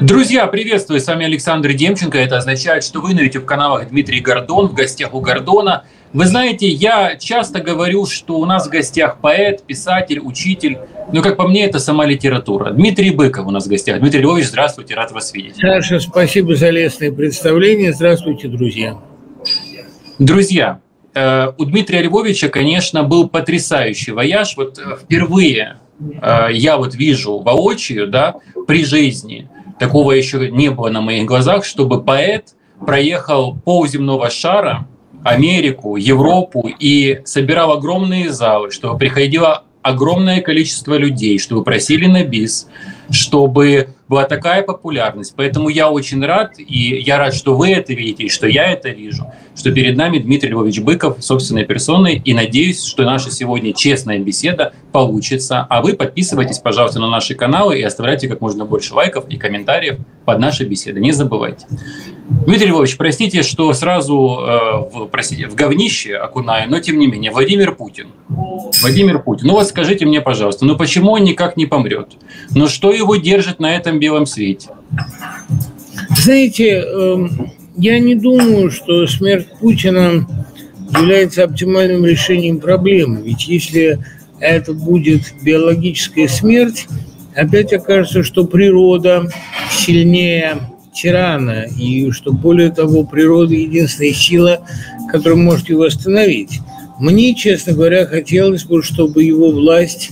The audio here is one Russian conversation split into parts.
Друзья, приветствую, с вами Александр Демченко. Это означает, что вы на YouTube-каналах Дмитрий Гордон, в гостях у Гордона. Вы знаете, я часто говорю, что у нас в гостях поэт, писатель, учитель. Но, как по мне, это сама литература. Дмитрий Быков у нас в гостях. Дмитрий Львович, здравствуйте, рад вас видеть. Саша, спасибо за лестное представление. Здравствуйте, друзья. Друзья, э, у Дмитрия Львовича, конечно, был потрясающий вояж. Вот э, впервые э, я вот вижу воочию, да, при жизни – Такого еще не было на моих глазах, чтобы поэт проехал пол земного шара, Америку, Европу и собирал огромные залы, чтобы приходило огромное количество людей, чтобы просили на бис, чтобы была такая популярность. Поэтому я очень рад, и я рад, что вы это видите, и что я это вижу, что перед нами Дмитрий Львович Быков собственной персоной, и надеюсь, что наша сегодня честная беседа получится. А вы подписывайтесь, пожалуйста, на наши каналы и оставляйте как можно больше лайков и комментариев под нашей беседой. Не забывайте. Дмитрий Львович, простите, что сразу э, в, простите, в говнище окунаю, но тем не менее, Владимир Путин. Владимир Путин. Ну вот скажите мне, пожалуйста, ну почему он никак не помрет? Ну что его держит на этом белом свете? Знаете, э, я не думаю, что смерть Путина является оптимальным решением проблемы. Ведь если это будет биологическая смерть, опять окажется, что природа сильнее тирана, и что более того, природа единственная сила, которая может его остановить. Мне, честно говоря, хотелось бы, чтобы его власть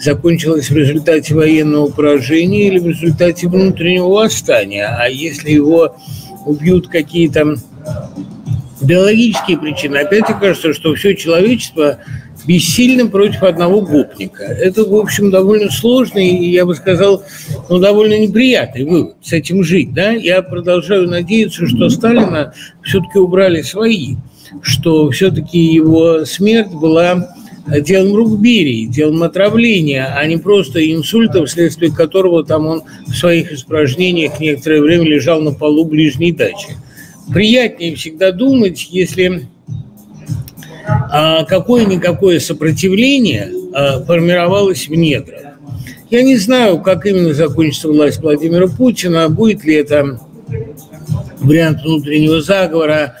закончилась в результате военного поражения или в результате внутреннего восстания. А если его убьют какие-то биологические причины, опять окажется, что все человечество бессильным против одного гопника. Это, в общем, довольно сложный и, я бы сказал, ну, довольно неприятный вывод с этим жить. Да? Я продолжаю надеяться, что Сталина все-таки убрали свои, что все-таки его смерть была делом рук делом отравления, а не просто инсульта, вследствие которого там он в своих испражнениях некоторое время лежал на полу ближней дачи. Приятнее всегда думать, если а какое-никакое сопротивление а, формировалось в недрах. Я не знаю, как именно закончится власть Владимира Путина, будет ли это вариант внутреннего заговора,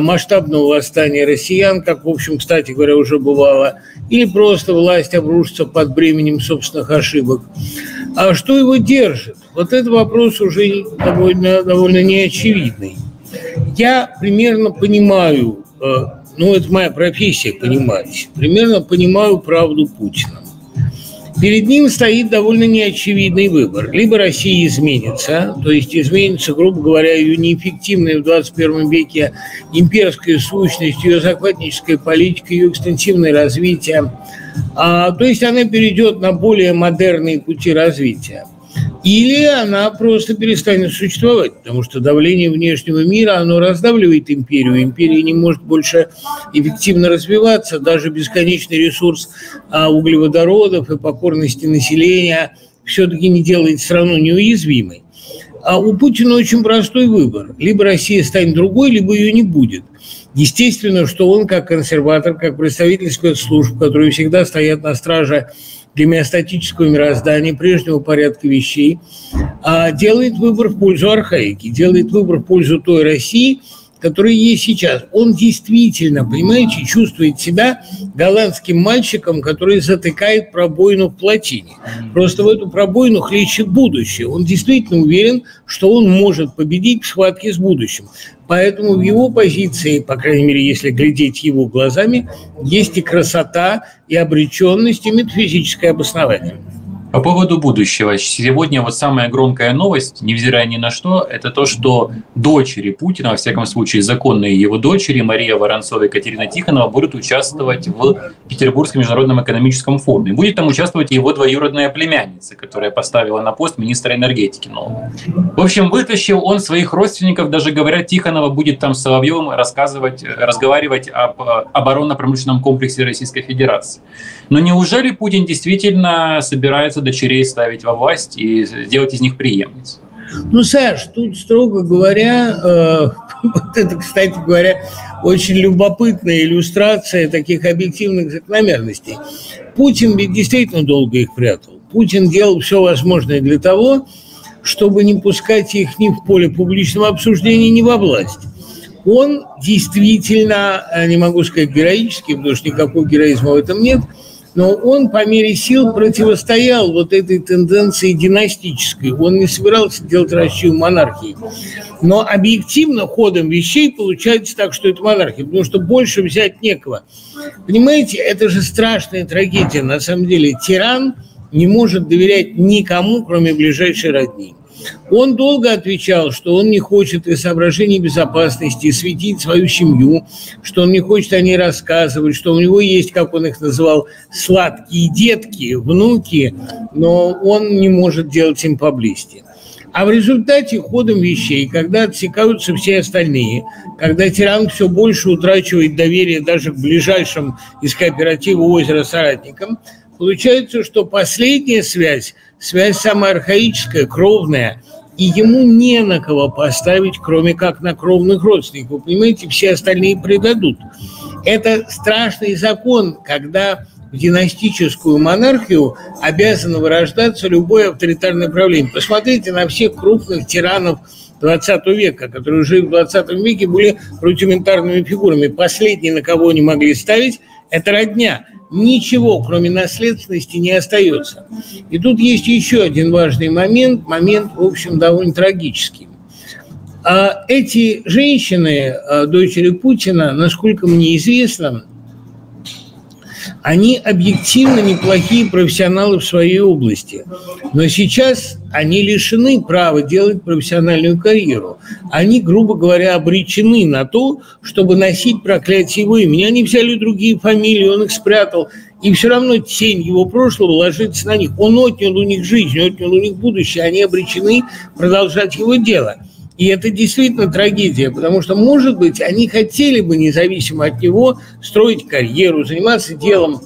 масштабного восстания россиян, как, в общем, кстати говоря, уже бывало, или просто власть обрушится под бременем собственных ошибок. А что его держит? Вот этот вопрос уже довольно, довольно неочевидный. Я примерно понимаю э, ну, это моя профессия, понимать, примерно понимаю правду Путина. Перед ним стоит довольно неочевидный выбор. Либо Россия изменится, то есть изменится, грубо говоря, ее неэффективная в 21 веке имперская сущность, ее захватническая политика, ее экстенсивное развитие. А, то есть она перейдет на более модерные пути развития или она просто перестанет существовать, потому что давление внешнего мира, оно раздавливает империю. Империя не может больше эффективно развиваться, даже бесконечный ресурс а, углеводородов и покорности населения все-таки не делает страну неуязвимой. А у Путина очень простой выбор. Либо Россия станет другой, либо ее не будет. Естественно, что он, как консерватор, как представитель спецслужб, которые всегда стоят на страже гомеостатического мироздания, прежнего порядка вещей, а делает выбор в пользу архаики, делает выбор в пользу той России, которая есть сейчас. Он действительно, понимаете, чувствует себя голландским мальчиком, который затыкает пробоину в плотине. Просто в эту пробоину хлещет будущее. Он действительно уверен, что он может победить в схватке с будущим. Поэтому в его позиции, по крайней мере, если глядеть его глазами, есть и красота, и обреченность, и метафизическое обоснование. По поводу будущего. Сегодня вот самая громкая новость, невзирая ни на что, это то, что дочери Путина, во всяком случае законные его дочери, Мария Воронцова и Екатерина Тихонова, будут участвовать в Петербургском международном экономическом форуме. Будет там участвовать его двоюродная племянница, которая поставила на пост министра энергетики нового. В общем, вытащил он своих родственников, даже говорят, Тихонова будет там с Соловьевым рассказывать, разговаривать об оборонно-промышленном комплексе Российской Федерации. Но неужели Путин действительно собирается дочерей ставить во власть и сделать из них преемниц? Ну, Саш, тут, строго говоря, э, вот это, кстати говоря, очень любопытная иллюстрация таких объективных закономерностей. Путин ведь действительно долго их прятал. Путин делал все возможное для того, чтобы не пускать их ни в поле публичного обсуждения, ни во власть. Он действительно, э, не могу сказать героический, потому что никакого героизма в этом нет – но он по мере сил противостоял вот этой тенденции династической. Он не собирался делать Россию монархией. Но объективно ходом вещей получается так, что это монархия, потому что больше взять некого. Понимаете, это же страшная трагедия. На самом деле тиран не может доверять никому, кроме ближайшей родни. Он долго отвечал, что он не хочет из соображений безопасности светить свою семью, что он не хочет о ней рассказывать, что у него есть, как он их называл, сладкие детки, внуки, но он не может делать им поблизости. А в результате ходом вещей, когда отсекаются все остальные, когда тиран все больше утрачивает доверие даже к ближайшим из кооператива озера соратникам, получается, что последняя связь связь самая архаическая, кровная, и ему не на кого поставить, кроме как на кровных родственников. Вы понимаете, все остальные предадут. Это страшный закон, когда в династическую монархию обязано вырождаться любое авторитарное правление. Посмотрите на всех крупных тиранов 20 века, которые жили в 20 веке, были рудиментарными фигурами. Последние, на кого они могли ставить, это родня ничего, кроме наследственности, не остается. И тут есть еще один важный момент, момент, в общем, довольно трагический. А эти женщины, а, дочери Путина, насколько мне известно, они объективно неплохие профессионалы в своей области, но сейчас они лишены права делать профессиональную карьеру. Они, грубо говоря, обречены на то, чтобы носить проклятие его имени. Они взяли другие фамилии, он их спрятал, и все равно тень его прошлого ложится на них. Он отнял у них жизнь, отнял у них будущее, они обречены продолжать его дело – и это действительно трагедия, потому что, может быть, они хотели бы, независимо от него, строить карьеру, заниматься делом.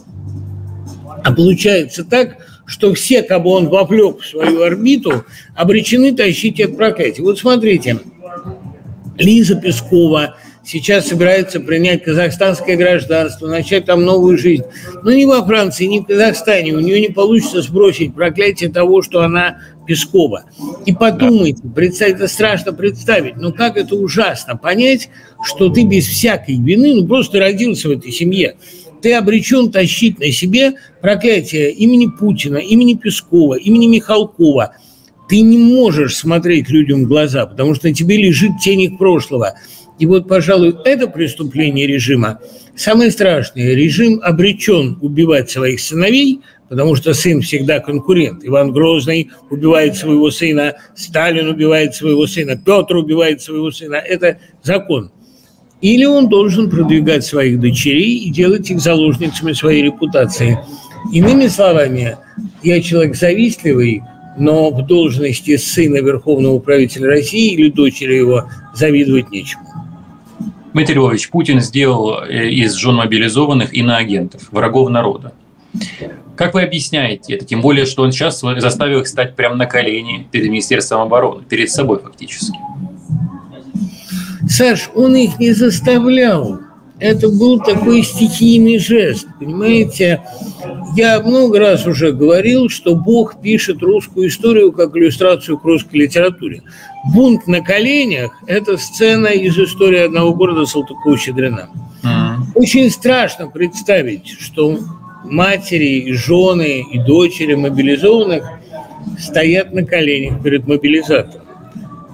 А получается так, что все, кого он вовлек в свою орбиту, обречены тащить это проклятие. Вот смотрите, Лиза Пескова – сейчас собирается принять казахстанское гражданство, начать там новую жизнь. Но ни во Франции, ни в Казахстане у нее не получится сбросить проклятие того, что она Пескова. И подумайте, представить, это страшно представить, но как это ужасно понять, что ты без всякой вины, ну просто родился в этой семье, ты обречен тащить на себе проклятие имени Путина, имени Пескова, имени Михалкова. Ты не можешь смотреть людям в глаза, потому что на тебе лежит тень их прошлого. И вот, пожалуй, это преступление режима самое страшное. Режим обречен убивать своих сыновей, потому что сын всегда конкурент. Иван Грозный убивает своего сына, Сталин убивает своего сына, Петр убивает своего сына. Это закон. Или он должен продвигать своих дочерей и делать их заложницами своей репутации. Иными словами, я человек завистливый, но в должности сына верховного правителя России или дочери его завидовать нечему. Дмитрий Львович, Путин сделал э, из жен мобилизованных иноагентов, врагов народа. Как вы объясняете это? Тем более, что он сейчас заставил их стать прямо на колени перед Министерством обороны, перед собой фактически. Саш, он их не заставлял это был такой стихийный жест, понимаете? Я много раз уже говорил, что Бог пишет русскую историю как иллюстрацию к русской литературе. «Бунт на коленях» – это сцена из истории одного города Салтыкова-Щедрина. Mm-hmm. Очень страшно представить, что матери, и жены и дочери мобилизованных стоят на коленях перед мобилизатором.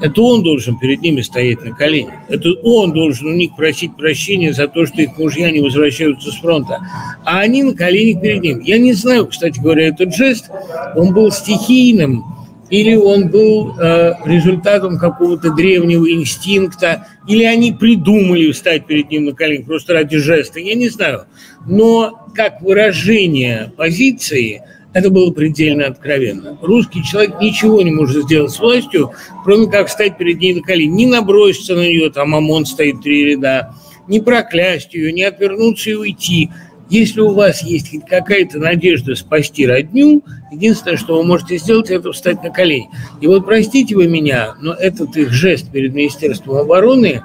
Это он должен перед ними стоять на коленях. Это он должен у них просить прощения за то, что их мужья не возвращаются с фронта. А они на коленях перед ним. Я не знаю, кстати говоря, этот жест, он был стихийным, или он был э, результатом какого-то древнего инстинкта, или они придумали встать перед ним на колени просто ради жеста, я не знаю. Но как выражение позиции – это было предельно откровенно. Русский человек ничего не может сделать с властью, кроме как встать перед ней на колени. Не наброситься на нее, там ОМОН стоит три ряда, не проклясть ее, не отвернуться и уйти. Если у вас есть какая-то надежда спасти родню, единственное, что вы можете сделать, это встать на колени. И вот простите вы меня, но этот их жест перед Министерством обороны,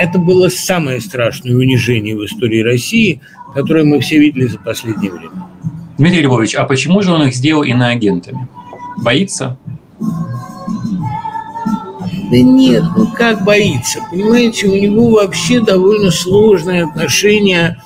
это было самое страшное унижение в истории России, которое мы все видели за последнее время. Дмитрий Львович, а почему же он их сделал иноагентами? Боится? Да нет, ну как боится? Понимаете, у него вообще довольно сложное отношение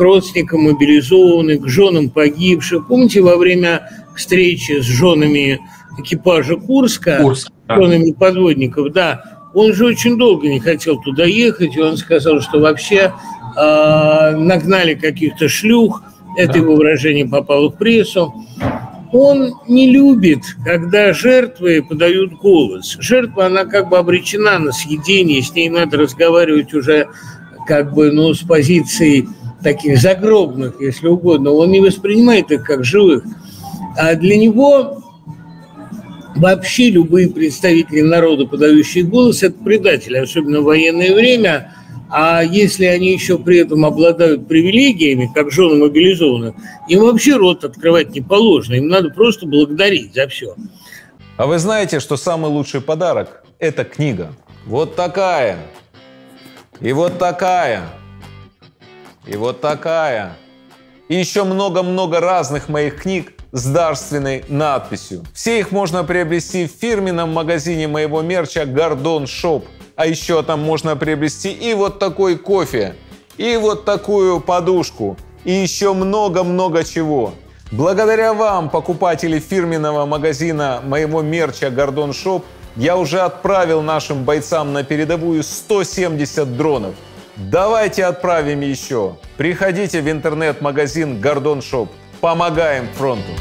родственникам мобилизованных, к женам погибших. Помните, во время встречи с женами экипажа Курска, Курск, да. женами подводников, да, он же очень долго не хотел туда ехать, и он сказал, что вообще э, нагнали каких-то шлюх, это да. его выражение попало в прессу. Он не любит, когда жертвы подают голос. Жертва, она как бы обречена на съедение, с ней надо разговаривать уже как бы, ну, с позиции таких загробных, если угодно. Он не воспринимает их как живых. А для него вообще любые представители народа, подающие голос, это предатели, особенно в военное время. А если они еще при этом обладают привилегиями, как жены мобилизованных, им вообще рот открывать не положено. Им надо просто благодарить за все. А вы знаете, что самый лучший подарок – это книга. Вот такая. И вот такая. И вот такая. И еще много-много разных моих книг с дарственной надписью. Все их можно приобрести в фирменном магазине моего мерча Гордон Shop. А еще там можно приобрести и вот такой кофе, и вот такую подушку, и еще много-много чего. Благодаря вам, покупатели фирменного магазина моего мерча Гордон Shop, я уже отправил нашим бойцам на передовую 170 дронов. Давайте отправим еще. Приходите в интернет-магазин Гордон Shop. Помогаем фронту!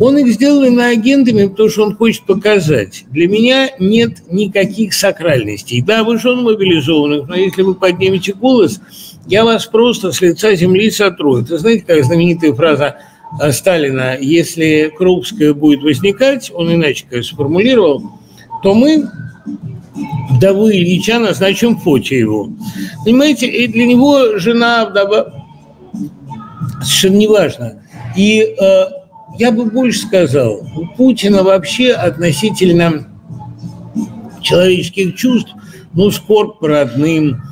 Он их сделал иноагентами, потому что он хочет показать. Для меня нет никаких сакральностей. Да, вы жен мобилизованных, но если вы поднимете голос, я вас просто с лица земли сотру. Это знаете, как знаменитая фраза Сталина, если Крупская будет возникать, он иначе, конечно, сформулировал, то мы вдову Ильича назначим его. Понимаете, и для него жена вдова совершенно неважно. И э, я бы больше сказал, у Путина вообще относительно человеческих чувств, ну, скорбь по родным,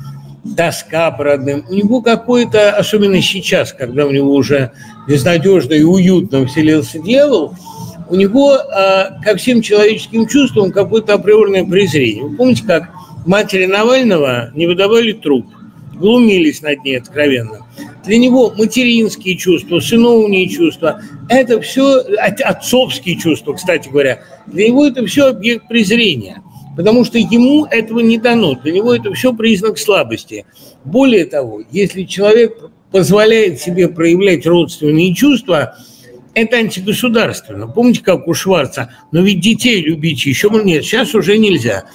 тоска по родным. У него какой-то, особенно сейчас, когда у него уже безнадежно и уютно вселился дьявол – у него э, ко всем человеческим чувствам какое-то априорное презрение. Вы помните, как матери Навального не выдавали труп, глумились над ней откровенно. Для него материнские чувства, сыновние чувства, это все, отцовские чувства, кстати говоря, для него это все объект презрения, потому что ему этого не дано, для него это все признак слабости. Более того, если человек позволяет себе проявлять родственные чувства – это антигосударственно. Помните, как у Шварца? Но ведь детей любить еще нет, сейчас уже нельзя.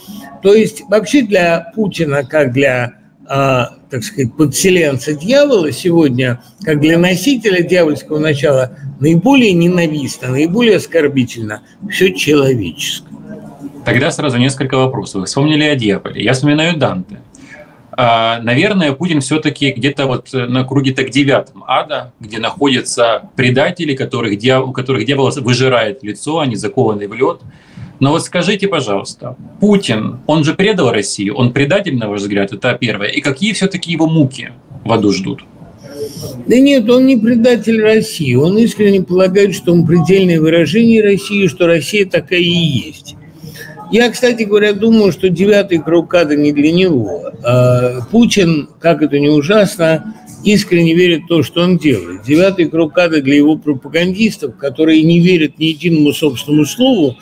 То есть вообще для Путина, как для, э, так сказать, подселенца дьявола сегодня, как для носителя дьявольского начала, наиболее ненавистно, наиболее оскорбительно все человеческое. Тогда сразу несколько вопросов. Вы вспомнили о дьяволе. Я вспоминаю Данте. А, наверное, Путин все-таки где-то вот на круге так девятом ада, где находятся предатели, которых, у которых дьявол выжирает лицо, они закованы в лед. Но вот скажите, пожалуйста, Путин, он же предал Россию, он предатель, на ваш взгляд, это первое. И какие все-таки его муки в аду ждут? Да нет, он не предатель России. Он искренне полагает, что он предельное выражение России, что Россия такая и есть. Я, кстати говоря, думаю, что девятый круг када не для него. А Путин, как это не ужасно, искренне верит в то, что он делает. Девятый круг када для его пропагандистов, которые не верят ни единому собственному слову,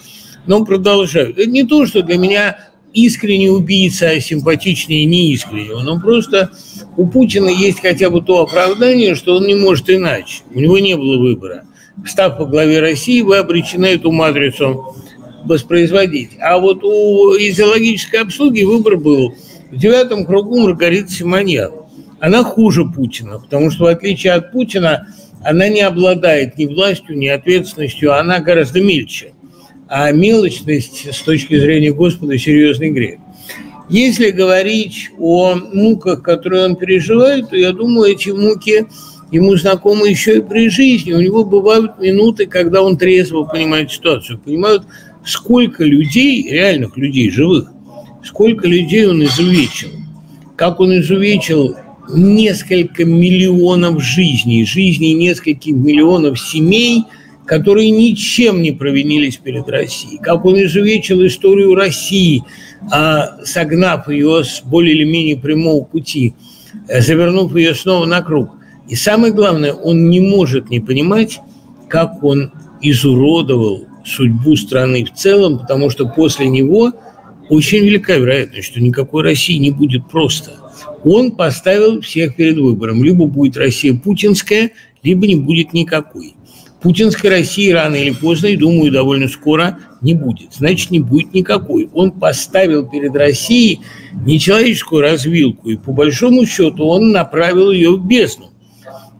но продолжают. Это не то, что для меня искренний убийца, а симпатичнее неискреннего, но просто у Путина есть хотя бы то оправдание, что он не может иначе. У него не было выбора. Став по главе России, вы обречены эту матрицу воспроизводить. А вот у идеологической обслуги выбор был. В девятом кругу Маргарита Симоньян. Она хуже Путина, потому что в отличие от Путина она не обладает ни властью, ни ответственностью, она гораздо мельче. А мелочность с точки зрения Господа – серьезный грех. Если говорить о муках, которые он переживает, то я думаю, эти муки ему знакомы еще и при жизни. У него бывают минуты, когда он трезво понимает ситуацию, понимают, сколько людей, реальных людей, живых, сколько людей он изувечил. Как он изувечил несколько миллионов жизней, жизней нескольких миллионов семей, которые ничем не провинились перед Россией. Как он изувечил историю России, а, согнав ее с более или менее прямого пути, э, завернув ее снова на круг. И самое главное, он не может не понимать, как он изуродовал судьбу страны в целом, потому что после него очень велика вероятность, что никакой России не будет просто. Он поставил всех перед выбором. Либо будет Россия путинская, либо не будет никакой. Путинской России рано или поздно, и думаю, довольно скоро не будет. Значит, не будет никакой. Он поставил перед Россией нечеловеческую развилку, и по большому счету он направил ее в бездну.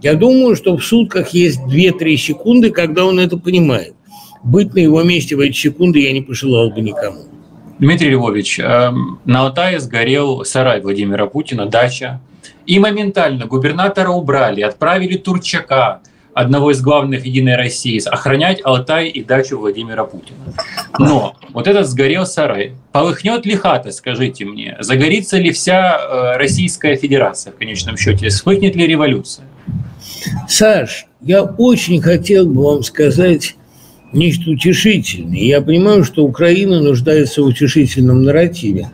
Я думаю, что в сутках есть 2-3 секунды, когда он это понимает. Быть на его месте в эти секунды я не пожелал бы никому. Дмитрий Львович, эм, на Алтае сгорел сарай Владимира Путина, дача. И моментально губернатора убрали, отправили Турчака, одного из главных «Единой России», охранять Алтай и дачу Владимира Путина. Но вот этот сгорел сарай. Полыхнет ли хата, скажите мне? Загорится ли вся э, Российская Федерация в конечном счете? Вспыхнет ли революция? Саш, я очень хотел бы вам сказать нечто утешительное. Я понимаю, что Украина нуждается в утешительном нарративе.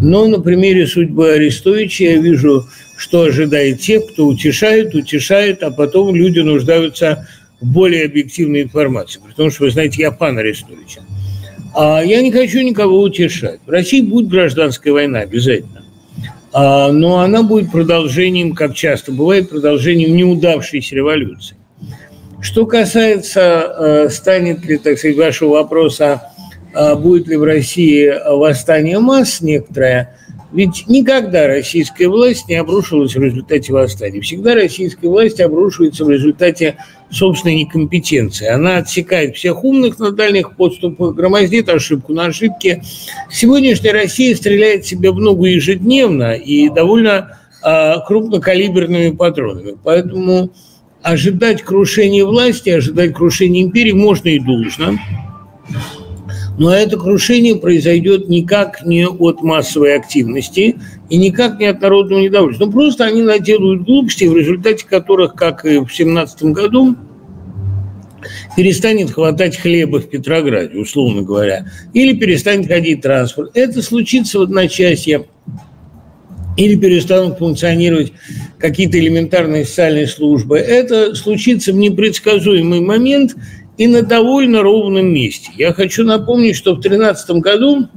Но на примере судьбы Арестовича я вижу, что ожидает тех, кто утешает, утешает, а потом люди нуждаются в более объективной информации. Потому что, вы знаете, я пан Арестовича. А я не хочу никого утешать. В России будет гражданская война обязательно. А, но она будет продолжением, как часто бывает, продолжением неудавшейся революции. Что касается, э, станет ли, так сказать, вашего вопроса, э, будет ли в России восстание масс некоторое, ведь никогда российская власть не обрушилась в результате восстания. Всегда российская власть обрушивается в результате собственной некомпетенции. Она отсекает всех умных на дальних подступах, громоздит ошибку на ошибке. Сегодняшняя Россия стреляет себе в ногу ежедневно и довольно э, крупнокалиберными патронами. Поэтому ожидать крушения власти, ожидать крушения империи можно и должно. Но это крушение произойдет никак не от массовой активности и никак не от народного недовольства. Ну, просто они наделают глупости, в результате которых, как и в 2017 году, перестанет хватать хлеба в Петрограде, условно говоря, или перестанет ходить транспорт. Это случится в одночасье или перестанут функционировать какие-то элементарные социальные службы. Это случится в непредсказуемый момент и на довольно ровном месте. Я хочу напомнить, что в 2013 году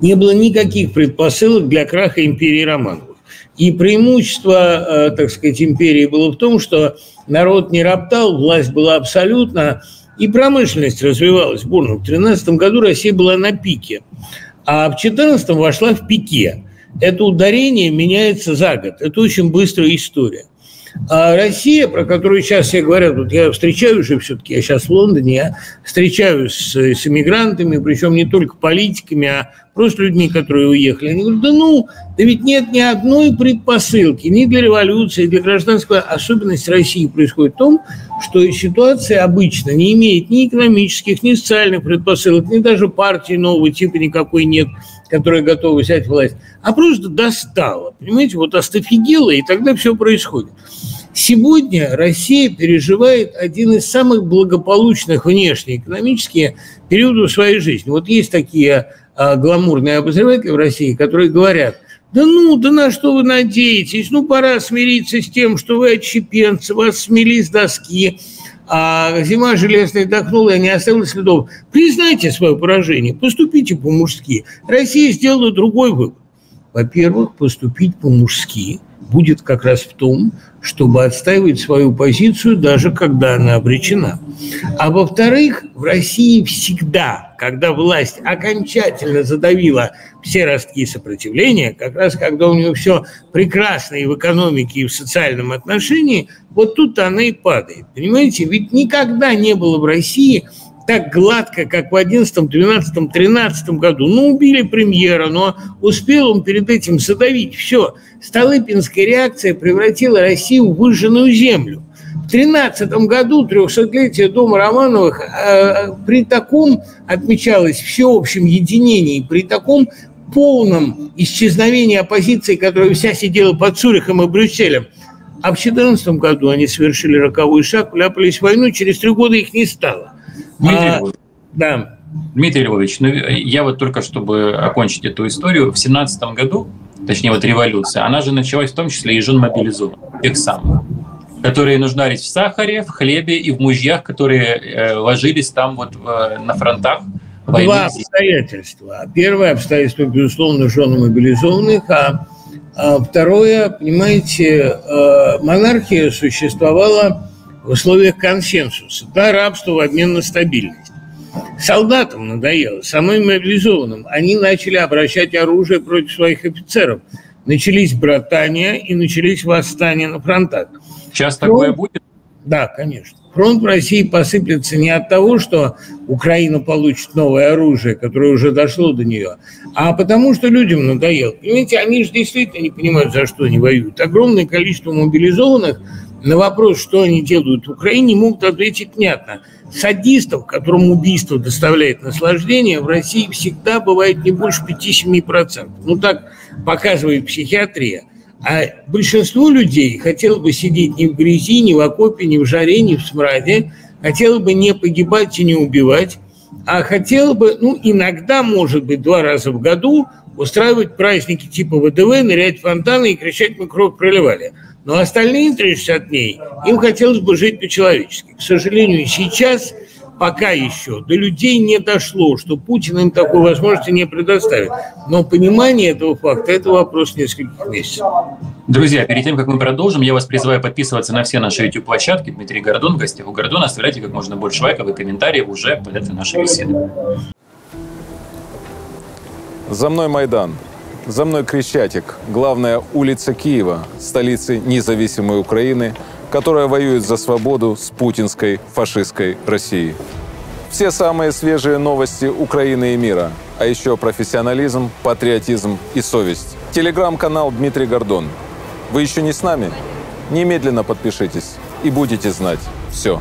не было никаких предпосылок для краха империи Романовых. И преимущество, э, так сказать, империи было в том, что народ не роптал, власть была абсолютно, и промышленность развивалась бурно. В 2013 году Россия была на пике, а в 2014 вошла в пике это ударение меняется за год. Это очень быстрая история. А Россия, про которую сейчас все говорят, вот я встречаюсь же все-таки, я сейчас в Лондоне, я встречаюсь с, с иммигрантами, причем не только политиками, а просто людьми, которые уехали. Они говорят, да ну, да ведь нет ни одной предпосылки ни для революции, ни для гражданского. Особенность России происходит в том, что ситуация обычно не имеет ни экономических, ни социальных предпосылок, ни даже партии нового типа никакой нет, которая готова взять власть, а просто достала. Понимаете, вот остофигела, и тогда все происходит. Сегодня Россия переживает один из самых благополучных внешнеэкономических периодов своей жизни. Вот есть такие а, гламурные обозреватели в России, которые говорят, да ну, да на что вы надеетесь? Ну, пора смириться с тем, что вы отщепенцы, вас смели с доски, а зима железная дохнула и не оставила следов. Признайте свое поражение, поступите по-мужски. Россия сделала другой выбор. Во-первых, поступить по-мужски будет как раз в том, чтобы отстаивать свою позицию, даже когда она обречена. А во-вторых, в России всегда, когда власть окончательно задавила все ростки сопротивления, как раз когда у нее все прекрасно и в экономике, и в социальном отношении, вот тут она и падает. Понимаете, ведь никогда не было в России – так гладко, как в 11, 12, 13 году. Ну, убили премьера, но успел он перед этим задавить. Все. Столыпинская реакция превратила Россию в выжженную землю. В 13 году, 300-летие Дома Романовых, э, при таком отмечалось всеобщем единении, при таком полном исчезновении оппозиции, которая вся сидела под Цюрихом и Брюсселем. А в 2014 году они совершили роковой шаг, вляпались в войну, через три года их не стало. Дмитрий, а, да. Дмитрий Львович, ну, я вот только чтобы окончить эту историю, в 17 году, точнее вот революция, она же началась в том числе и жен мобилизованных, тех самых которые нуждались в сахаре, в хлебе и в мужьях, которые э, ложились там вот в, на фронтах. Войны. Два обстоятельства. Первое обстоятельство, безусловно, жены мобилизованных, а, а второе, понимаете, э, монархия существовала в условиях консенсуса, да, рабство в обмен на стабильность. Солдатам надоело, самым мобилизованным. Они начали обращать оружие против своих офицеров. Начались братания и начались восстания на фронтах. Сейчас Фронт, такое будет? Да, конечно. Фронт в России посыплется не от того, что Украина получит новое оружие, которое уже дошло до нее, а потому что людям надоело. Понимаете, они же действительно не понимают, за что они воюют. Огромное количество мобилизованных на вопрос, что они делают в Украине, могут ответить внятно. Садистов, которым убийство доставляет наслаждение, в России всегда бывает не больше 5-7%. Ну так показывает психиатрия. А большинство людей хотело бы сидеть не в грязи, не в окопе, не в жаре, не в смраде, хотело бы не погибать и не убивать, а хотело бы, ну, иногда, может быть, два раза в году устраивать праздники типа ВДВ, нырять в фонтаны и кричать «мы кровь проливали». Но остальные 360 дней им хотелось бы жить по-человечески. К сожалению, сейчас пока еще до людей не дошло, что Путин им такой возможности не предоставит. Но понимание этого факта – это вопрос нескольких месяцев. Друзья, перед тем, как мы продолжим, я вас призываю подписываться на все наши YouTube-площадки. Дмитрий Гордон, в гостях у Гордона. Оставляйте как можно больше лайков и комментариев уже под этой нашей беседой. За мной Майдан. За мной Крещатик, главная улица Киева, столицы независимой Украины – которая воюет за свободу с путинской фашистской Россией. Все самые свежие новости Украины и мира, а еще профессионализм, патриотизм и совесть. Телеграм-канал Дмитрий Гордон. Вы еще не с нами? Немедленно подпишитесь и будете знать все.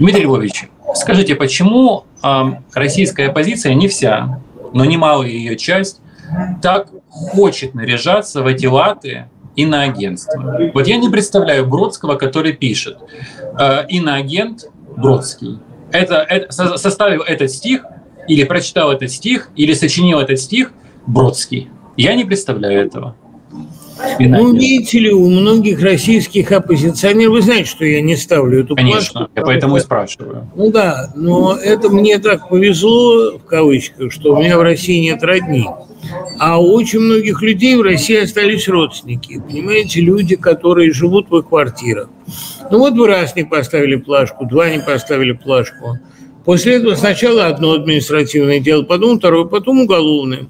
Дмитрий Львович, скажите, почему э, российская оппозиция, не вся, но немалая ее часть, так хочет наряжаться в эти латы иноагентства? Вот я не представляю Бродского, который пишет э, «Иноагент Бродский». Это, это, составил этот стих, или прочитал этот стих, или сочинил этот стих Бродский. Я не представляю этого. Ну, видите ли, у многих российских оппозиционеров, вы знаете, что я не ставлю эту Конечно, плашку, я поэтому и спрашиваю. Ну да, но это мне так повезло, в кавычках, что у меня в России нет родни. А у очень многих людей в России остались родственники. Понимаете, люди, которые живут в их квартирах. Ну вот вы раз не поставили плашку, два не поставили плашку. После этого сначала одно административное дело, потом второе, потом уголовное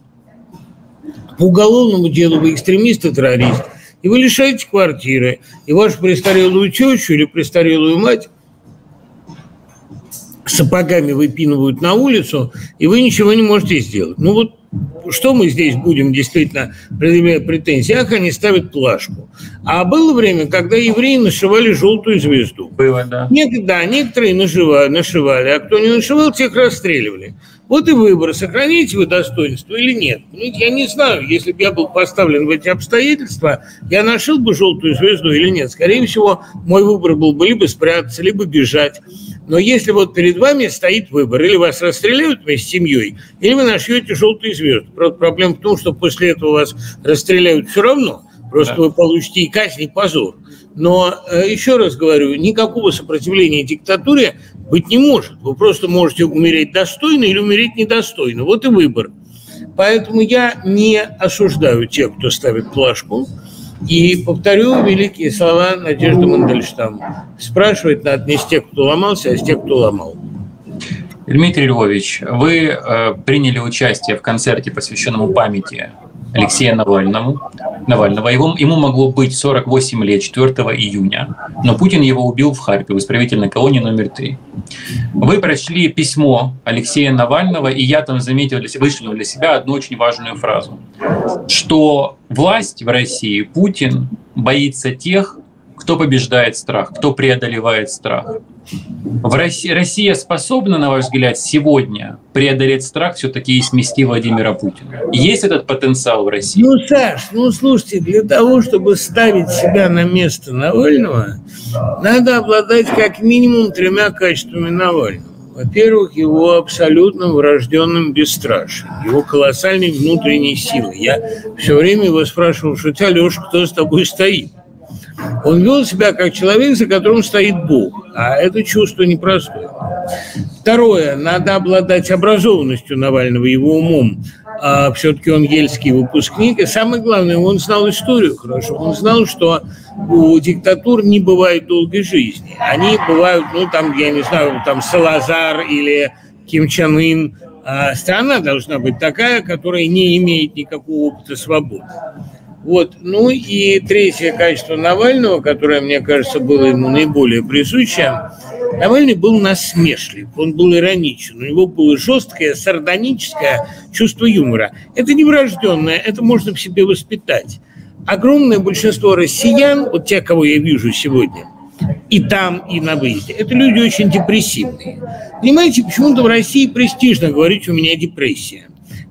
по уголовному делу вы экстремист и террорист, и вы лишаете квартиры, и вашу престарелую тещу или престарелую мать сапогами выпинывают на улицу, и вы ничего не можете сделать. Ну вот что мы здесь будем действительно предъявлять претензии? Ах, они ставят плашку. А было время, когда евреи нашивали желтую звезду. Было, да. Нет, да, некоторые нашивали, нашивали, а кто не нашивал, тех расстреливали. Вот и выбор, сохраните вы достоинство или нет. Я не знаю, если бы я был поставлен в эти обстоятельства, я нашил бы желтую звезду или нет. Скорее всего, мой выбор был бы либо спрятаться, либо бежать. Но если вот перед вами стоит выбор, или вас расстреляют вместе с семьей, или вы нашьете желтую звезду. Правда, проблема в том, что после этого вас расстреляют все равно. Просто да. вы получите и казнь, и позор. Но э, еще раз говорю, никакого сопротивления диктатуре быть не может. Вы просто можете умереть достойно или умереть недостойно. Вот и выбор. Поэтому я не осуждаю тех, кто ставит плашку. И повторю великие слова Надежды Мандельштам. Спрашивать надо не с тех, кто ломался, а с тех, кто ломал. Дмитрий Львович, вы э, приняли участие в концерте, посвященному памяти Алексея Навальному, Навального. Его, ему могло быть 48 лет 4 июня, но Путин его убил в Харькове, в исправительной колонии номер 3. Вы прочли письмо Алексея Навального, и я там заметил, для себя, вычленил для себя одну очень важную фразу, что власть в России, Путин, боится тех, кто побеждает страх, кто преодолевает страх. В России, Россия способна, на ваш взгляд, сегодня преодолеть страх все-таки и смести Владимира Путина? Есть этот потенциал в России? Ну, Саш, ну слушайте, для того, чтобы ставить себя на место Навального, надо обладать как минимум тремя качествами Навального. Во-первых, его абсолютно врожденным бесстрашием, его колоссальной внутренней силой. Я все время его спрашивал, что тебя, Леша, кто с тобой стоит? Он вел себя как человек, за которым стоит Бог. А это чувство непростое. Второе. Надо обладать образованностью Навального, его умом. А все-таки он ельский выпускник. И самое главное, он знал историю хорошо. Он знал, что у диктатур не бывает долгой жизни. Они бывают, ну, там, я не знаю, там Салазар или Ким Чен Ын. А страна должна быть такая, которая не имеет никакого опыта свободы. Вот. Ну и третье качество Навального, которое, мне кажется, было ему наиболее присуще, Навальный был насмешлив, он был ироничен, у него было жесткое, сардоническое чувство юмора. Это не врожденное, это можно в себе воспитать. Огромное большинство россиян, вот те, кого я вижу сегодня, и там, и на выезде, это люди очень депрессивные. Понимаете, почему-то в России престижно говорить, у меня депрессия.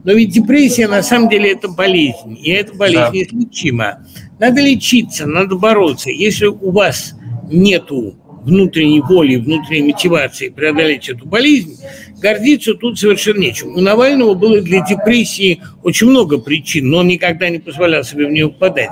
Но ведь депрессия на самом деле это болезнь, и эта болезнь да. излечима. Надо лечиться, надо бороться. Если у вас нету внутренней воли, внутренней мотивации преодолеть эту болезнь, гордиться тут совершенно нечем. У Навального было для депрессии очень много причин, но он никогда не позволял себе в нее попадать.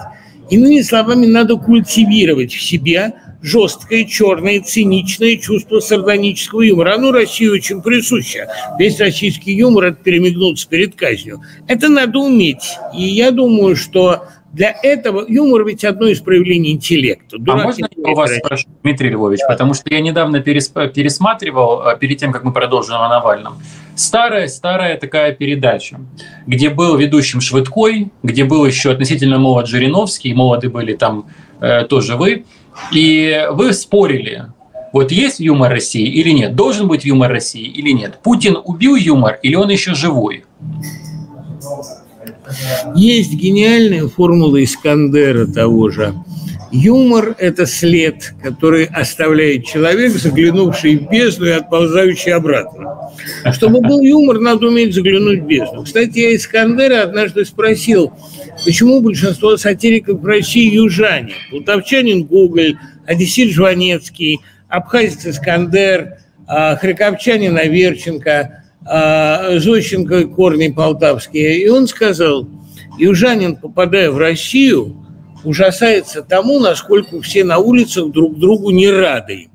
Иными словами, надо культивировать в себе жесткое, черное, циничное чувство сардонического юмора. Оно России очень присуще. Весь российский юмор – это перемигнуться перед казнью. Это надо уметь. И я думаю, что для этого юмор ведь одно из проявлений интеллекта. Дурак а можно я у вас спрошу, Дмитрий Львович, да. потому что я недавно пересматривал, а, перед тем, как мы продолжим о Навальном, старая-старая такая передача, где был ведущим Швыдкой, где был еще относительно молод Жириновский, молоды были там э, тоже вы, и вы спорили, вот есть юмор России или нет, должен быть юмор России или нет. Путин убил юмор или он еще живой? Есть гениальная формула Искандера того же. Юмор – это след, который оставляет человек, заглянувший в бездну и отползающий обратно. Чтобы был юмор, надо уметь заглянуть в бездну. Кстати, я Искандера однажды спросил, почему большинство сатириков в России южане? Полтавчанин Гоголь, Одессит Жванецкий, абхазец Искандер, а, Харьковчанин Аверченко, а, Зощенко корни полтавские. И он сказал, южанин, попадая в Россию, ужасается тому, насколько все на улицах друг другу не рады.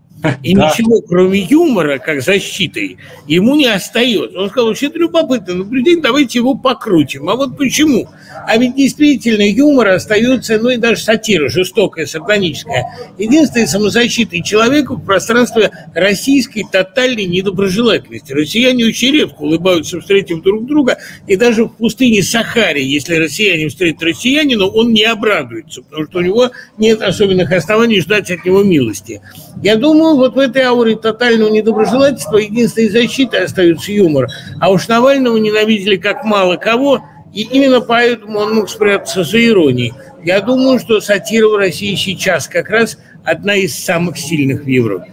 И да. ничего, кроме юмора, как защиты, ему не остается. Он сказал, вообще это любопытно наблюдение, давайте его покрутим. А вот почему? А ведь действительно юмор остается, ну и даже сатира, жестокая, сатаническая, единственной самозащитой человека в пространстве российской тотальной недоброжелательности. Россияне очень редко улыбаются, встретив друг друга, и даже в пустыне Сахаре, если россияне встретят россиянина, он не обрадуется, потому что у него нет особенных оснований ждать от него милости. Я думаю, вот в этой ауре тотального недоброжелательства единственной защитой остается юмор. А уж Навального ненавидели как мало кого, и именно поэтому он мог спрятаться за иронией. Я думаю, что сатира в России сейчас как раз одна из самых сильных в Европе.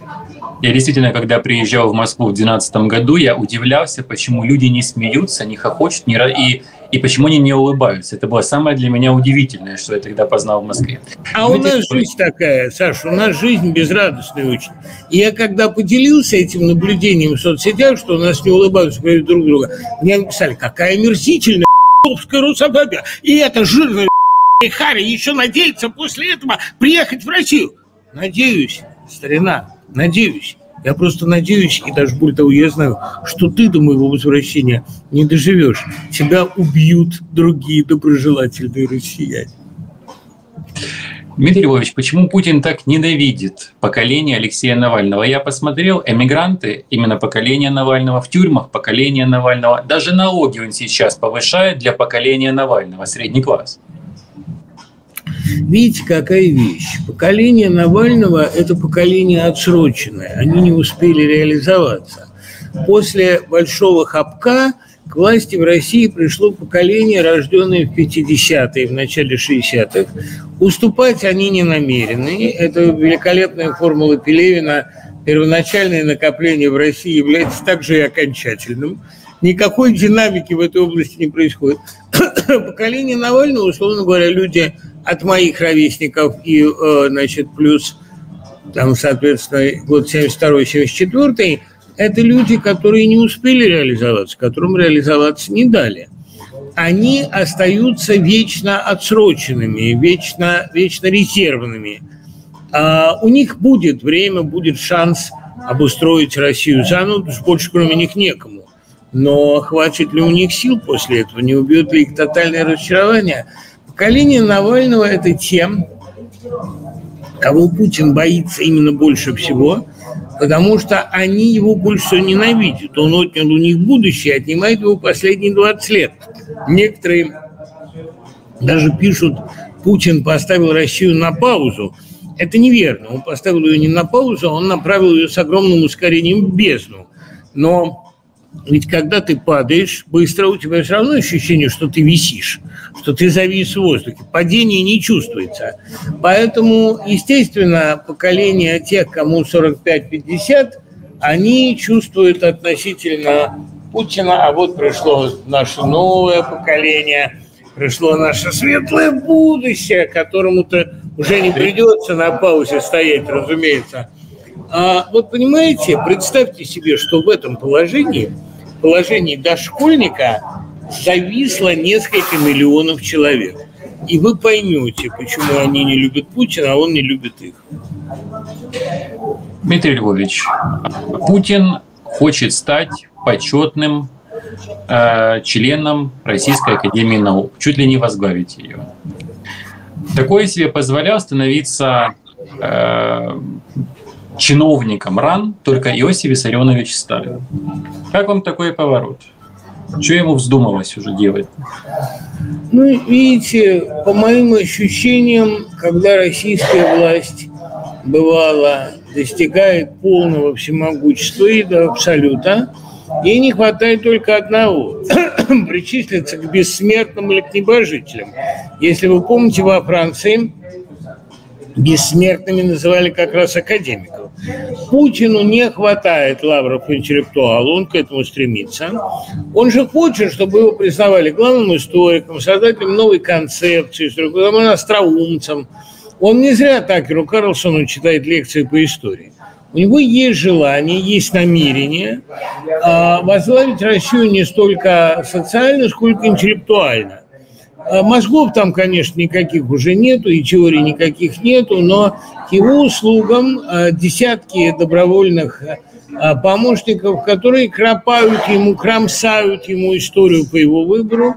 Я действительно, когда приезжал в Москву в 2012 году, я удивлялся, почему люди не смеются, не хохочут, не... и и почему они не улыбаются. Это было самое для меня удивительное, что я тогда познал в Москве. А у нас жизнь такая, Саша, у нас жизнь безрадостная очень. И я когда поделился этим наблюдением в соцсетях, что у нас не улыбаются друг друга, мне написали, какая мерзительная русофобия. И это жирная Харри еще надеется после этого приехать в Россию. Надеюсь, старина, надеюсь. Я просто надеюсь, и даже более того, я знаю, что ты до моего возвращения не доживешь. Тебя убьют другие доброжелательные россияне. Дмитрий Львович, почему Путин так ненавидит поколение Алексея Навального? Я посмотрел, эмигранты, именно поколение Навального, в тюрьмах поколение Навального, даже налоги он сейчас повышает для поколения Навального, средний класс. Видите, какая вещь. Поколение Навального – это поколение отсроченное. Они не успели реализоваться. После большого хапка к власти в России пришло поколение, рожденное в 50-е, в начале 60-х. Уступать они не намерены. Это великолепная формула Пелевина. Первоначальное накопление в России является также и окончательным. Никакой динамики в этой области не происходит. Поколение Навального, условно говоря, люди от моих ровесников и, э, значит, плюс там, соответственно, год 72-74, это люди, которые не успели реализоваться, которым реализоваться не дали. Они остаются вечно отсроченными, вечно, вечно резервными. А у них будет время, будет шанс обустроить Россию заново, потому больше кроме них некому. Но хватит ли у них сил после этого? Не убьет ли их тотальное разочарование? Поколение Навального – это тем, кого Путин боится именно больше всего, потому что они его больше всего ненавидят. Он отнял у них будущее, отнимает его последние 20 лет. Некоторые даже пишут, Путин поставил Россию на паузу. Это неверно. Он поставил ее не на паузу, а он направил ее с огромным ускорением в бездну. Но ведь когда ты падаешь быстро, у тебя все равно ощущение, что ты висишь, что ты завис в воздухе. Падение не чувствуется. Поэтому, естественно, поколение тех, кому 45-50, они чувствуют относительно Путина, а вот пришло наше новое поколение, пришло наше светлое будущее, которому-то уже не придется на паузе стоять, разумеется, а вот понимаете, представьте себе, что в этом положении, положении дошкольника зависло несколько миллионов человек. И вы поймете, почему они не любят Путина, а он не любит их. Дмитрий Львович, Путин хочет стать почетным э, членом Российской Академии Наук, чуть ли не возглавить ее. Такое себе позволял становиться э, чиновником РАН только Иосиф Виссарионович Сталин. Как вам такой поворот? Что ему вздумалось уже делать? Ну, видите, по моим ощущениям, когда российская власть бывала достигает полного всемогущества и до абсолюта, ей не хватает только одного – причислиться к бессмертным или к небожителям. Если вы помните, во Франции бессмертными называли как раз академиков. Путину не хватает лавров интеллектуала, он к этому стремится. Он же хочет, чтобы его признавали главным историком, создателем новой концепции, остроумцем. Он не зря Такеру Карлсону читает лекции по истории. У него есть желание, есть намерение а, возглавить Россию не столько социально, сколько интеллектуально. А мозгов там, конечно, никаких уже нету, и теорий никаких нету, но к его услугам а, десятки добровольных а, помощников, которые кропают ему, кромсают ему историю по его выбору.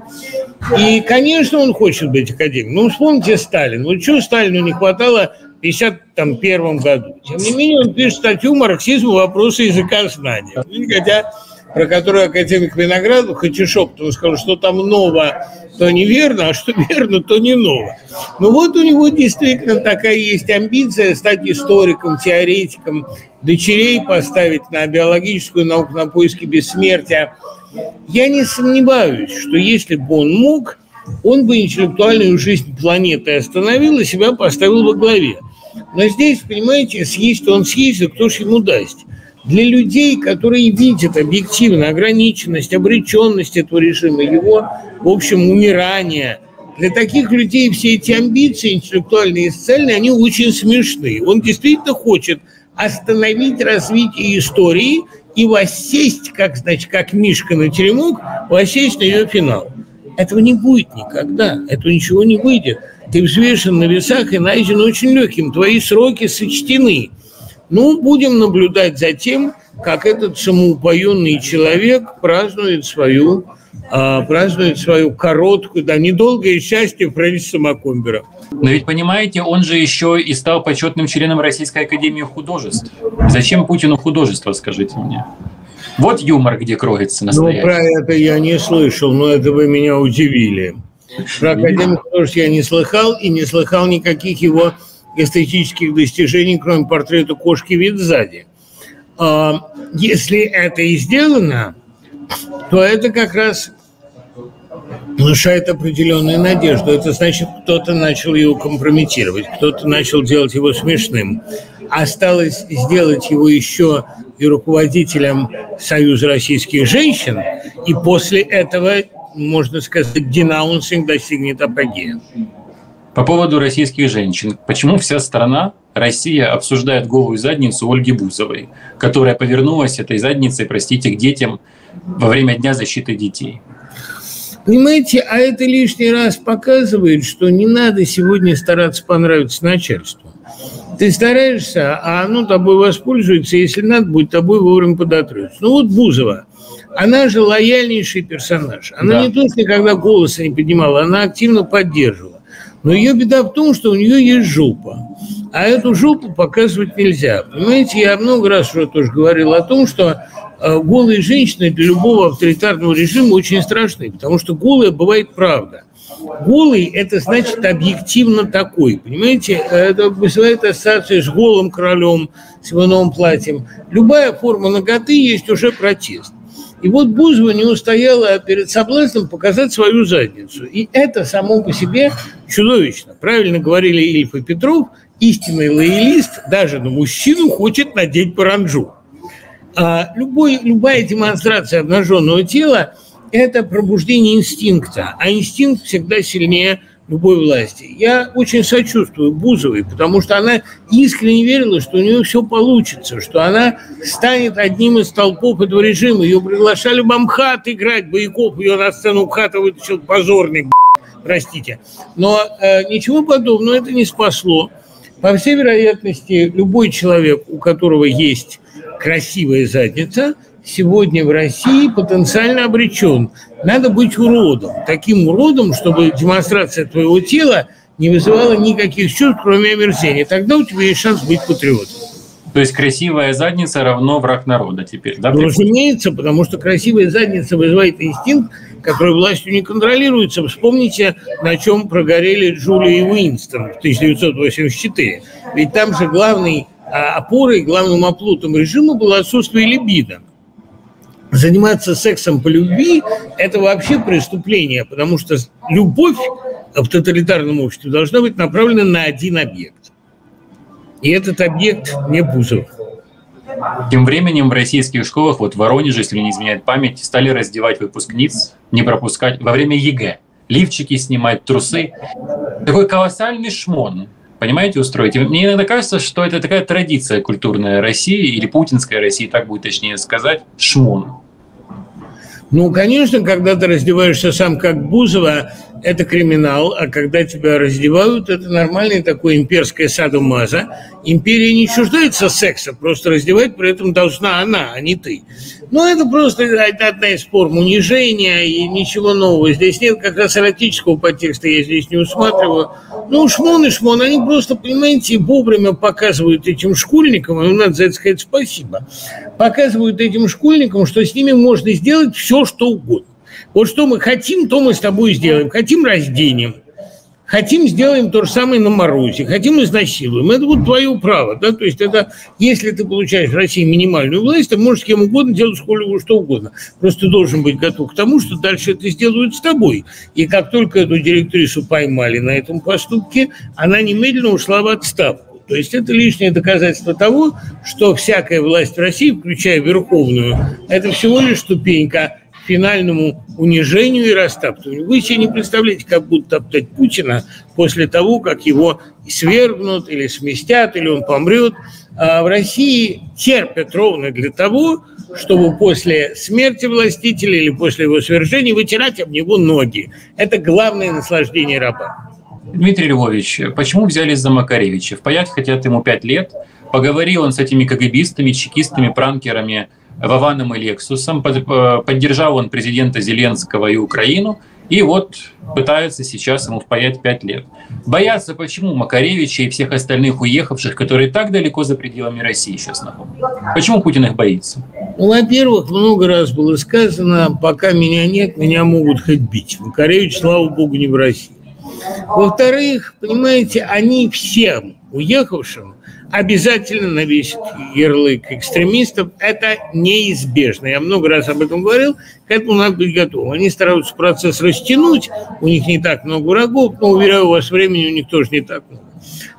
И, конечно, он хочет быть академиком. Ну, вспомните Сталин. Вот что Сталину не хватало в 1951 году? Тем не менее, он пишет статью «Марксизм. Вопросы языкознания». Хотя про которую академик Виноградов, и шепотом сказал, что там ново, то неверно, а что верно, то не ново. Ну вот у него действительно такая есть амбиция стать историком, теоретиком, дочерей поставить на биологическую науку, на поиски бессмертия. Я не сомневаюсь, что если бы он мог, он бы интеллектуальную жизнь планеты остановил и себя поставил во главе. Но здесь, понимаете, съесть он съездит, кто ж ему даст для людей, которые видят объективно ограниченность, обреченность этого режима, его, в общем, умирание, для таких людей все эти амбиции интеллектуальные и социальные, они очень смешны. Он действительно хочет остановить развитие истории и воссесть, как, значит, как Мишка на теремок, воссесть на ее финал. Этого не будет никогда, этого ничего не выйдет. Ты взвешен на весах и найден очень легким, твои сроки сочтены – ну, будем наблюдать за тем, как этот самоупоенный человек празднует свою, а, празднует свою короткую, да, недолгое счастье в правительстве Макомбера. Но ведь понимаете, он же еще и стал почетным членом Российской Академии Художеств. Зачем Путину художество, скажите мне? Вот юмор, где кроется настоящий. Ну, про это я не слышал, но это вы меня удивили. Про Академию художеств я не слыхал и не слыхал никаких его эстетических достижений, кроме портрета кошки вид сзади. А, если это и сделано, то это как раз внушает определенную надежду. Это значит, кто-то начал его компрометировать, кто-то начал делать его смешным. Осталось сделать его еще и руководителем Союза российских женщин, и после этого, можно сказать, денаунсинг достигнет апогея. По поводу российских женщин. Почему вся страна, Россия, обсуждает голую задницу Ольги Бузовой, которая повернулась этой задницей, простите, к детям во время Дня защиты детей? Понимаете, а это лишний раз показывает, что не надо сегодня стараться понравиться начальству. Ты стараешься, а оно тобой воспользуется, если надо будет, тобой вовремя подотрется. Ну вот Бузова, она же лояльнейший персонаж. Она да. не только никогда голоса не поднимала, она активно поддерживала. Но ее беда в том, что у нее есть жопа. А эту жопу показывать нельзя. Понимаете, я много раз уже тоже говорил о том, что Э, голые женщины для любого авторитарного режима очень страшны, потому что голая бывает правда. Голый – это значит объективно такой, понимаете? Это вызывает ассоциацию с голым королем, с его новым платьем. Любая форма ноготы есть уже протест. И вот Бузова не устояла перед соблазном показать свою задницу. И это само по себе чудовищно. Правильно говорили Ильф и Петров, истинный лоялист даже на мужчину хочет надеть паранджу. А любой, любая демонстрация обнаженного тела – это пробуждение инстинкта, а инстинкт всегда сильнее любой власти. Я очень сочувствую Бузовой, потому что она искренне верила, что у нее все получится, что она станет одним из толпов этого режима. Ее приглашали в Амхат играть, Бояков ее на сцену МХАТа вытащил позорник, простите. Но э, ничего подобного это не спасло. По всей вероятности, любой человек, у которого есть красивая задница, сегодня в России потенциально обречен. Надо быть уродом, таким уродом, чтобы демонстрация твоего тела не вызывала никаких чувств, кроме омерзения. Тогда у тебя есть шанс быть патриотом. То есть красивая задница равно враг народа теперь, да? Ну, разумеется, потому что красивая задница вызывает инстинкт, который властью не контролируется. Вспомните, на чем прогорели Джулия и Уинстон в 1984. Ведь там же главный а опорой, главным оплотом режима было отсутствие либидо. Заниматься сексом по любви – это вообще преступление, потому что любовь в тоталитарном обществе должна быть направлена на один объект. И этот объект не Бузов. Тем временем в российских школах, вот в Воронеже, если не изменяет память, стали раздевать выпускниц, не пропускать во время ЕГЭ. Лифчики снимать, трусы. Такой колоссальный шмон понимаете, устроить. Мне иногда кажется, что это такая традиция культурная России, или путинская России, так будет точнее сказать, шмон. Ну, конечно, когда ты раздеваешься сам как Бузова, это криминал, а когда тебя раздевают, это нормальное такое имперское садомаза. Империя не чуждается секса, просто раздевать при этом должна она, а не ты. Но это просто одна из форм унижения и ничего нового. Здесь нет как раз эротического подтекста, я здесь не усматриваю. Ну, шмон и шмон, они просто, понимаете, вовремя показывают этим школьникам, и надо за это сказать спасибо, показывают этим школьникам, что с ними можно сделать все, что угодно. Вот что мы хотим, то мы с тобой сделаем. Хотим – разденем. Хотим, сделаем то же самое на морозе. Хотим, изнасилуем. Это вот твое право. Да? То есть это, если ты получаешь в России минимальную власть, ты можешь с кем угодно делать сколько что угодно. Просто ты должен быть готов к тому, что дальше это сделают с тобой. И как только эту директрису поймали на этом поступке, она немедленно ушла в отставку. То есть это лишнее доказательство того, что всякая власть в России, включая верховную, это всего лишь ступенька финальному унижению и растаптыванию. Вы себе не представляете, как будут топтать Путина после того, как его свергнут или сместят, или он помрет. А в России терпят ровно для того, чтобы после смерти властителя или после его свержения вытирать об него ноги. Это главное наслаждение раба. Дмитрий Львович, почему взялись за Макаревича? Впаять хотят ему пять лет. Поговорил он с этими КГБистами, чекистами, пранкерами – Вованом и Лексусом. Э, поддержал он президента Зеленского и Украину. И вот пытаются сейчас ему впаять пять лет. Боятся почему Макаревича и всех остальных уехавших, которые так далеко за пределами России сейчас находятся? Почему Путин их боится? Ну, во-первых, много раз было сказано, пока меня нет, меня могут хоть бить. Макаревич, слава богу, не в России. Во-вторых, понимаете, они всем уехавшим обязательно навесит ярлык экстремистов. Это неизбежно. Я много раз об этом говорил, к этому надо быть готовым. Они стараются процесс растянуть, у них не так много врагов, но, уверяю вас, времени у них тоже не так много.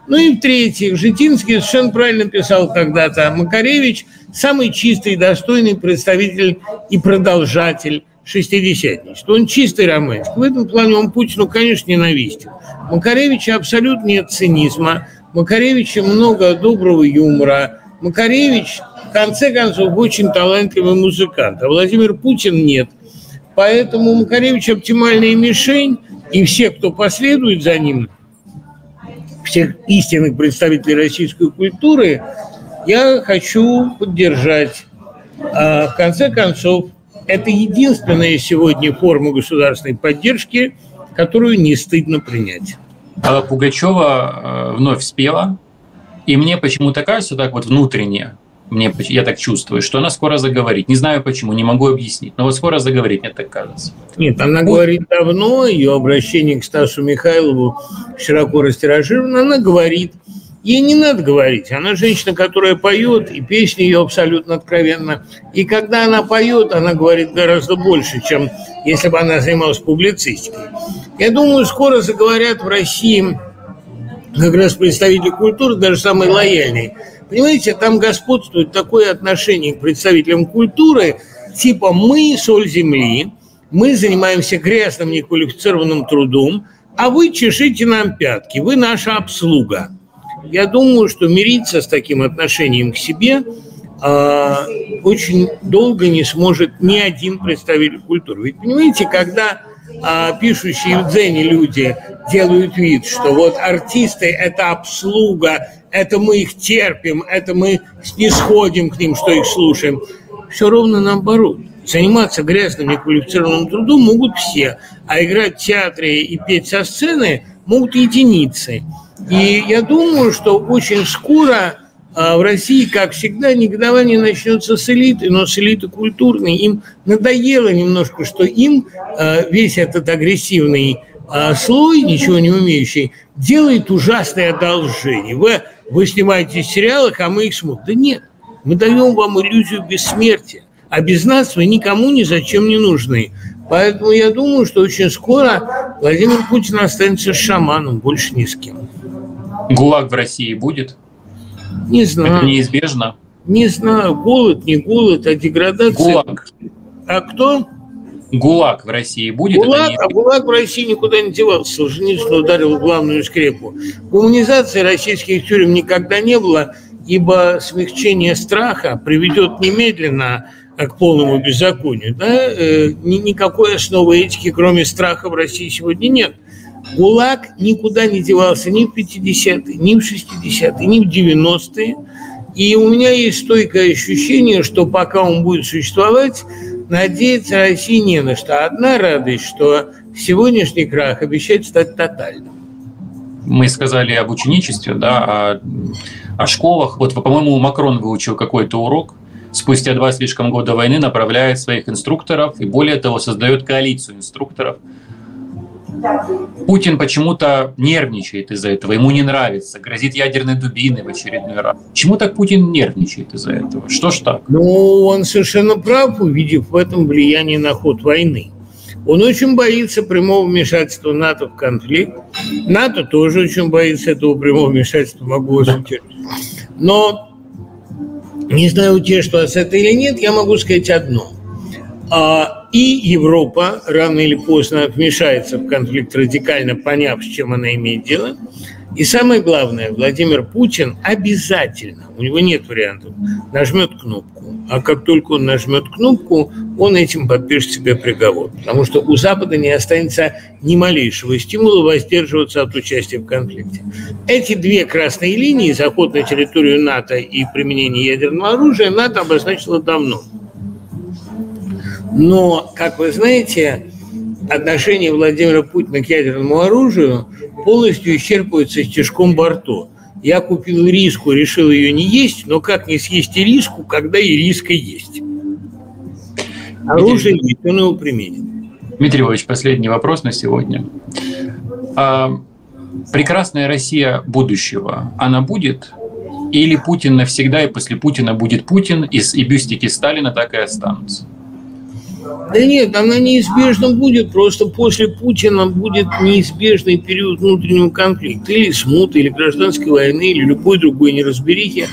Ну и в-третьих, Житинский совершенно правильно писал когда-то, Макаревич – самый чистый достойный представитель и продолжатель шестидесятничества. Он чистый романтик. В этом плане он Путину, конечно, ненавистен. Макаревича абсолютно нет цинизма. Макаревича много доброго юмора. Макаревич, в конце концов, очень талантливый музыкант, а Владимир Путин нет. Поэтому Макаревич оптимальная мишень, и все, кто последует за ним, всех истинных представителей российской культуры, я хочу поддержать. А в конце концов, это единственная сегодня форма государственной поддержки, которую не стыдно принять. Пугачева э, вновь спела, и мне почему-то кажется так вот внутренне, мне, я так чувствую, что она скоро заговорит. Не знаю почему, не могу объяснить, но вот скоро заговорит, мне так кажется. Нет, она говорит давно, ее обращение к Стасу Михайлову широко растиражировано, она говорит – Ей не надо говорить. Она женщина, которая поет, и песни ее абсолютно откровенно. И когда она поет, она говорит гораздо больше, чем если бы она занималась публицистикой. Я думаю, скоро заговорят в России как раз представители культуры, даже самые лояльные. Понимаете, там господствует такое отношение к представителям культуры, типа мы соль земли, мы занимаемся грязным неквалифицированным трудом, а вы чешите нам пятки, вы наша обслуга – я думаю, что мириться с таким отношением к себе а, очень долго не сможет ни один представитель культуры. Ведь понимаете, когда а, пишущие в Дзене люди делают вид, что вот артисты – это обслуга, это мы их терпим, это мы снисходим к ним, что их слушаем, все ровно наоборот. Заниматься грязным неквалифицированным трудом могут все, а играть в театре и петь со сцены могут единицы – и я думаю, что очень скоро а, в России, как всегда, негодование начнется с элиты, но с элиты культурной. Им надоело немножко, что им а, весь этот агрессивный а, слой, ничего не умеющий, делает ужасное одолжение. Вы, вы снимаете в сериалах, а мы их смотрим. Да нет, мы даем вам иллюзию бессмертия. А без нас вы никому ни зачем не нужны. Поэтому я думаю, что очень скоро Владимир Путин останется шаманом, больше ни с кем. ГУЛАГ в России будет? Не знаю. Это неизбежно? Не знаю. Голод, не голод, а деградация. ГУЛАГ. А кто? ГУЛАГ в России будет? ГУЛАГ, а ГУЛАГ в России никуда не девался. Солженицын ударил в главную скрепу. Гуманизации российских тюрем никогда не было, ибо смягчение страха приведет немедленно к полному беззаконию. Да? Э, никакой основы этики, кроме страха, в России сегодня нет. ГУЛАГ никуда не девался ни в 50-е, ни в 60-е, ни в 90-е. И у меня есть стойкое ощущение, что пока он будет существовать, надеяться России не на что. Одна радость, что сегодняшний крах обещает стать тотальным. Мы сказали об ученичестве, да, о, о школах. Вот, по-моему, Макрон выучил какой-то урок. Спустя два слишком года войны направляет своих инструкторов и, более того, создает коалицию инструкторов – Путин почему-то нервничает из-за этого, ему не нравится, грозит ядерной дубиной в очередной раз. Почему так Путин нервничает из-за этого? Что ж так? Ну, он совершенно прав, увидев в этом влияние на ход войны. Он очень боится прямого вмешательства НАТО в конфликт. НАТО тоже очень боится этого прямого вмешательства, могу вас утвердить. Но не знаю, утешит это или нет, я могу сказать одно. А и Европа рано или поздно вмешается в конфликт, радикально поняв, с чем она имеет дело. И самое главное, Владимир Путин обязательно, у него нет вариантов, нажмет кнопку. А как только он нажмет кнопку, он этим подпишет себе приговор. Потому что у Запада не останется ни малейшего стимула воздерживаться от участия в конфликте. Эти две красные линии, заход на территорию НАТО и применение ядерного оружия, НАТО обозначило давно – но, как вы знаете, отношение Владимира Путина к ядерному оружию полностью исчерпывается стежком Барто. Я купил риску, решил ее не есть, но как не съесть риску, когда и риска есть? Оружие есть, он его применит. Дмитрий Львович, последний вопрос на сегодня. А, прекрасная Россия будущего, она будет Или Путин навсегда, и после Путина будет Путин, и, и бюстики Сталина так и останутся? Да нет, она неизбежно будет, просто после Путина будет неизбежный период внутреннего конфликта, или смуты, или гражданской войны, или любой другой неразберихи.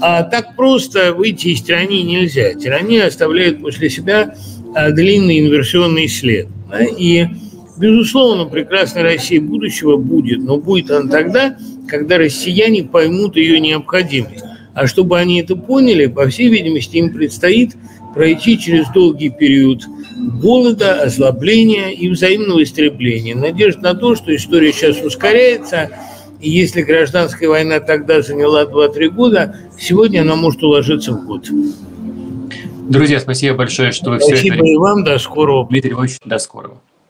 А так просто выйти из тирании нельзя. Тирания оставляет после себя а, длинный инверсионный след. И, безусловно, прекрасная Россия будущего будет, но будет она тогда, когда россияне поймут ее необходимость. А чтобы они это поняли, по всей видимости, им предстоит пройти через долгий период голода, озлобления и взаимного истребления. Надежда на то, что история сейчас ускоряется, и если гражданская война тогда заняла 2-3 года, сегодня она может уложиться в год. Друзья, спасибо большое, что вы спасибо все это... Спасибо и вам, до скорого. Дмитрий Львович, до скорого.